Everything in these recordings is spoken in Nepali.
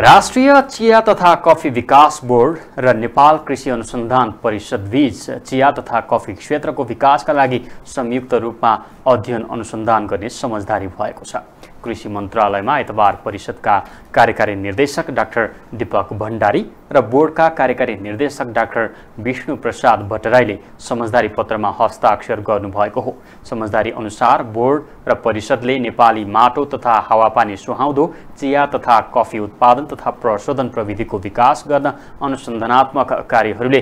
राष्ट्रिय चिया तथा कफी विकास बोर्ड र नेपाल कृषि अनुसन्धान परिषद बीच चिया तथा कफी क्षेत्रको विकासका लागि संयुक्त रूपमा अध्ययन अनुसन्धान गर्ने समझदारी भएको छ। कृषि मन्त्रालयमा आइतबार परिषदका कार्यकारी निर्देशक डाक्टर दीपक भण्डारी र बोर्डका कार्यकारी निर्देशक डाक्टर विष्णु प्रसाद भट्टराईले समझदारी पत्रमा हस्ताक्षर गर्नुभएको हो। समझदारी अनुसार बोर्ड र परिषदले नेपाली माटो तथा हावापानी सुहाउँदो चिया तथा कफी उत्पादन तथा प्रशोधन प्रविधिको विकास गर्न अनुसन्धानात्मक कार्यहरूले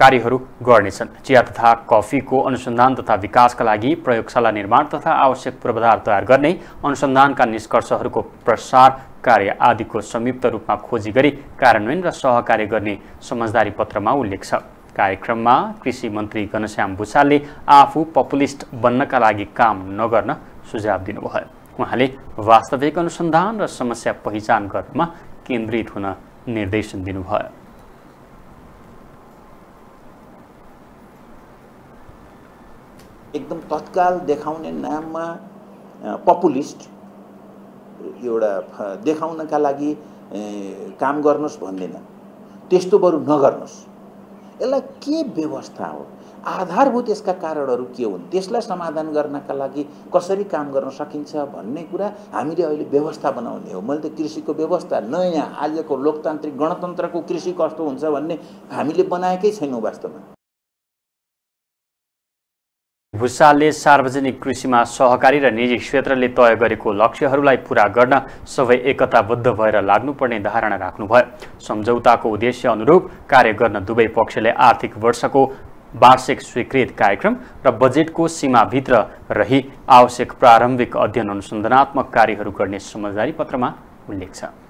कार्यहरू गर्नेछन्। चिया तथा कफीको अनुसन्धान तथा विकासका लागि प्रयोगशाला निर्माण तथा आवश्यक पूर्वाधार तयार गर्ने अनुसन्धानका निष्कर्षहरूको प्रसार कार्य आदिको संयुक्त रूपमा खोजी गरी कार्यान्वयन र सहकार्य गर्ने समझदारी पत्रमा उल्लेख छ। कार्यक्रममा कृषि मन्त्री घनश्याम भूषालले आफू पपुलिस्ट बन्नका लागि काम नगर्न सुझाव दिनुभयो। उहाँले वास्तविक अनुसन्धान र समस्या पहिचान गर्नमा केन्द्रित हुन निर्देशन दिनुभयो। एकदम तत्काल देखाउने नाममा पपुलिस्ट एउटा देखाउनका लागि काम गर्नुहोस् भन्दैन। त्यस्तो बरु नगर्नुहोस् यसलाई के व्यवस्था हो? आधारभूत यसका कारणहरू के हुन्? त्यसलाई समाधान गर्नका लागि कसरी काम गर्न सकिन्छ भन्ने कुरा हामीले अहिले व्यवस्था बनाउने हो। मैले त कृषिको व्यवस्था नयाँ आजको लोकतान्त्रिक गणतन्त्रको कृषि कस्तो हुन्छ भन्ने हामीले बनाएकै छैनौँ वास्तवमा। भुसालले सार्वजनिक कृषिमा सहकारी र निजी क्षेत्रले तय गरेको लक्ष्यहरूलाई पुरा गर्न सबै एकताबद्ध भएर लाग्नुपर्ने धारणा राख्नुभयो। सम्झौताको उद्देश्य अनुरूप कार्य गर्न दुवै पक्षले आर्थिक वर्षको वार्षिक स्वीकृत कार्यक्रम र बजेटको सीमाभित्र रही आवश्यक प्रारम्भिक अध्ययन अनुसन्धानात्मक कार्यहरू गर्ने समझदारी पत्रमा उल्लेख छ।